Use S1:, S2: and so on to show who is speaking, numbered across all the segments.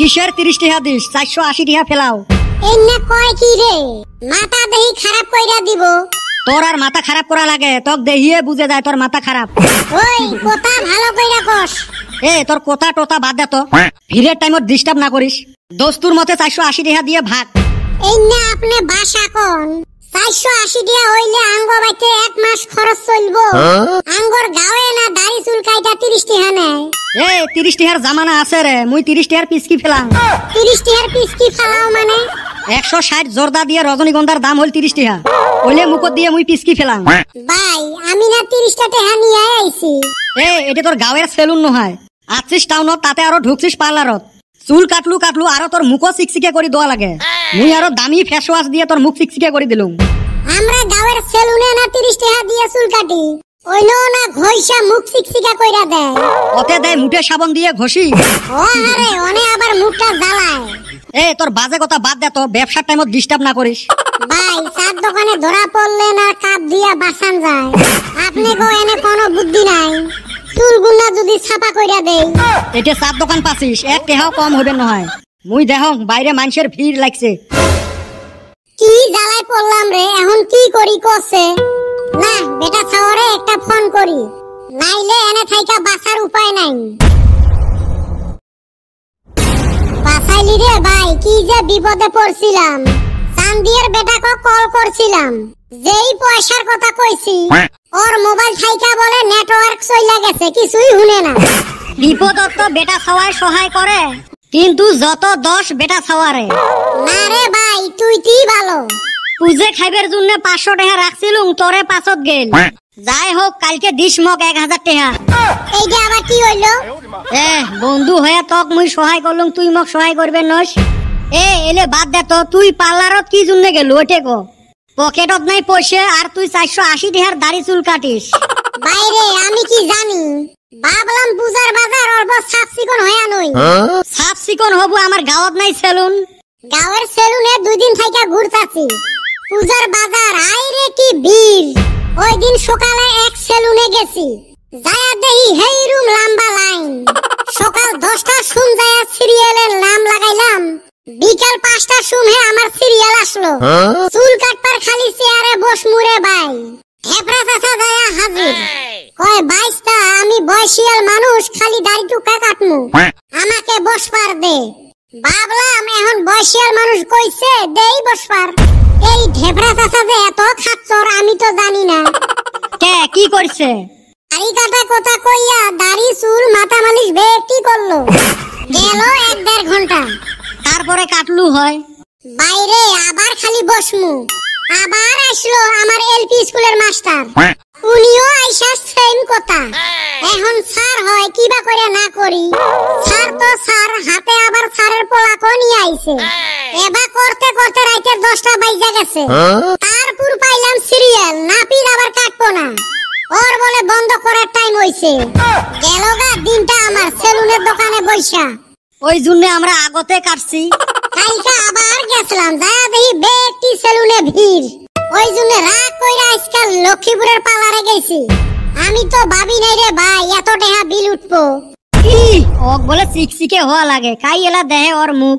S1: কিসের তিরিশ টাকা দিস চারশো আশি টাকা ফেলাও।
S2: কয় কি রে? মাথা দেহি খারাপ কইরা দিব।
S1: তোর আর মাথা খারাপ করা লাগে তক দেহিয়ে বুঝে যায় তোর মাথা খারাপ।
S2: ওই কথা ভালো কইরা কস।
S1: এ তোর কথা টোতা বাদ দে তো। ভিড়ের টাইমত ডিস্টার্ব না করিস। দোস্তুর মতে চারশো আশি টাকা দিয়ে ভাগ।
S2: এন্না আপনি বাসা কোন? চারশো আশি দিয়া হইলে আঙ্গ বাইতে এক মাস খরচ চলবো। আঙ্গর গাঁয়ে না
S1: এ তিরিশ টাকার জামানা আছে রে মুই তিরিশ টাকার পিসকি ফেলাম?
S2: তিরিশ টাকার পিস কি ফালাও মানে?
S1: একশো ষাট জর্দা দিয়ে রজনীগন্ধার দাম হল তিরিশ টাকা ওইলে মুখত দিয়ে মুই পিসকি ফেলাম?
S2: ভাই আমি না তিরিশটা টাকা নিয়ে আইছি।
S1: এ এটা তোর গাঁয়ের সেলুন নহয়। আছিস টাউনত তাতে আরও ঢুকছিস পার্লারত। চুল কাটলু কাটলু আরও তোর মুখ চিকচিকে করে দেওয়া লাগে। মুই আরও দামি ফেস ওয়াশ দিয়ে তোর মুখ চিকচিকে করে দিলুম।
S2: আমরা গাঁয়ের সেলুনে না তিরিশ টাকা দিয়ে চুল কাটি? ওইনো না ঘইসা মুখ সিকসিকা কইরা দেয়।
S1: ওতে দেয় মুঠে সাবন দিয়ে ঘষি।
S2: ও আরে অনে আবার মুখটা জ্বালায়।
S1: এ তোর বাজে কথা বাদ দে তো ব্যবসার টাইমত ডিস্টার্ব না করিস।
S2: ভাই চার দোকানে ধরা পড়লে না কাপ দিয়া বাসান যায়। আপনি গো এনে কোনো বুদ্ধি নাই। চুলগুনা যদি ছাপা কইরা দেই।
S1: এটা চার দোকান পাছিস এক টেহাও কম হবে নহয় মুই দেহ বাইরে মানুষের ভিড় লাগছে।
S2: কি জ্বালায় পড়লাম রে এখন কি করি কছে না বেটা ছাওরে একটা ফোন করি। নাইলে এনে থাইকা বাসার উপায় নাই। বাসাইলি রে ভাই কি যে বিপদে পড়ছিলাম। চান্দিয়ের বেটাকে কল করছিলাম। যেই পয়সার কথা কইছি ওর মোবাইল থাইকা বলে নেটওয়ার্ক চইলা গেছে কিছুই শুনে না।
S1: বিপদত তো বেটা ছাওয়ায় সহায় করে কিন্তু যত দশ বেটা ছাওয়ারে
S2: না রে ভাই তুই কি ভালো?
S1: পুজে খাইবার জন্য পাঁচশো টাকা রাখছিলুম তোরে পাঁচত গেল। যাই হোক কালকে দিস মক এক হাজার টাকা
S2: এইটা আবার কি হইল?
S1: এ বন্ধু হয়ে তক মুই সহায় করলুম তুই মোক সহায় করবে নস এ এলে বাদ দে তো তুই পার্লারত কি জন্য গেল ওঠে গো পকেটত নাই পয়সা আর তুই চারশো আশি টাকার দাড়ি চুল কাটিস।
S2: বাইরে আমি কি জানি? ভাবলাম পূজার বাজার অল্প সাফ চিকন হইয়া নই
S1: সাফ চিকন হব আমার গাঁৱত নাই সেলুন।
S2: গাঁয়ের সেলুনে দুই দিন থাইকা ঘুরতাছি। পূজার বাজার আইরে কি ভিড় ওই দিন সকালে এক সেলুনে গেছি। যায়া দেহি হেই রুম লম্বা লাইন। সকাল দশটার শুন যায়া সিরিয়ালের নাম লাগাইলাম। বিকাল পাঁচটার সুমে আমার সিরিয়াল আসলো। চুল কাটবার খালি চেয়ারে বস মুরে বাই হেফরা চাচা যায়া হাজির। কয় বাইশটা আমি বয়সিয়াল মানুষ খালি দাড়ি টুকা কাটমু। আমাকে বসবার দে। ভাবলাম এখন বয়সিয়াল মানুষ কইছে দেই বসবার। এই ঢেবরা চাচা যে এত খাচ্চর আমি তো জানি না।
S1: কে কি করছে?
S2: দাড়ি কাটা কথা কইয়া দাড়ি চুল মাথা মালিশ বেটি করল? গেল এক দেড় ঘণ্টা।
S1: তারপরে কাটলু হয়।
S2: বাইরে আবার খালি বসমু। আবার আসলো আমার এলপি স্কুলের মাস্টার। উনিও আইসা সেম কথা। এখন স্যার হয় কিবা করে না করি? স্যার তো স্যার হাতে আবার স্যারের পোলাকও নিয়ে আইছে। এবার করতে করতে রাইতের দশটা বাইজা গেছে। তারপর পাইলাম সিরিয়াল নাপিত আবার কাটবো না। ওর বলে বন্ধ করার টাইম হইছে। গেল গা দিনটা আমার সেলুনের দোকানে বইসা।
S1: ওই জন্য আমরা আগতে কাটছি।
S2: কালকে আবার গেছিলাম যায়া দেখি বেটি সেলুনে ভিড়। ওই জন্য রাগ কইরা আজকাল লক্ষ্মীপুরের পালারে গেছি। আমি তো ভাবি নাই রে ভাই এত টাকা বিল উঠবো।
S1: কি? ওক বলে চিকচিকে হওয়া লাগে খাই এলা দেহে ওর মুখ।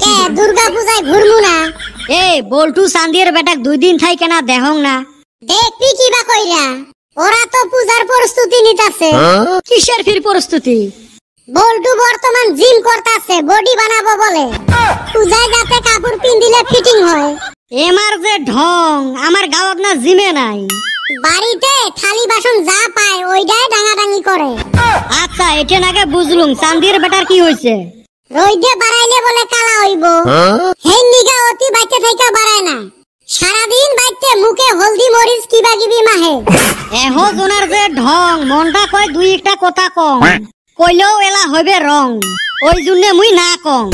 S2: কে দুর্গা পূজায় ঘুরমু না।
S1: এ বল্টু চান্দির বেটাক দুই দিন থাই কেনা দেহং না।
S2: দেখবি কিবা কইরা। ওরা তো পূজার প্রস্তুতি নিতাছে।
S1: কিসের ফির প্রস্তুতি?
S2: বল্টু বর্তমান জিম করতাছে বডি বানাবো বলে। পূজায় যাতে কাপড় পিন্দিলে ফিটিং হয়।
S1: এমার যে ঢং আমার গাঁৱত না জিমে নাই।
S2: বাড়িতে থালি বাসন যা পায় ওইটাই ডাঙাডাঙি করে।
S1: আচ্ছা এটা নাগে বুঝলুম চান্দির বেটার কি হয়েছে?
S2: রইদে বাড়াইলে বলে কালা হইব। হেই নিগা অতি বাইতে থাইকা বাড়ায় না। সারাদিন বাইতে মুখে হলদি মরিচ কিবা কিবি মাহে।
S1: এহ জোনার যে ঢং মনটা কয় দুই একটা কথা কম কইলেও এলা হইবে রং ওই জন্য মুই না কম